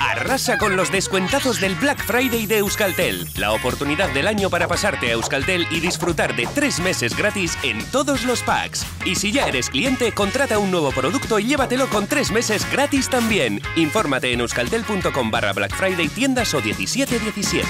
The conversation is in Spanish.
Arrasa con los descuentazos del Black Friday de Euskaltel. La oportunidad del año para pasarte a Euskaltel y disfrutar de tres meses gratis en todos los packs. Y si ya eres cliente, contrata un nuevo producto y llévatelo con tres meses gratis también. Infórmate en euskaltel.com barra Black Friday tiendas o 1717.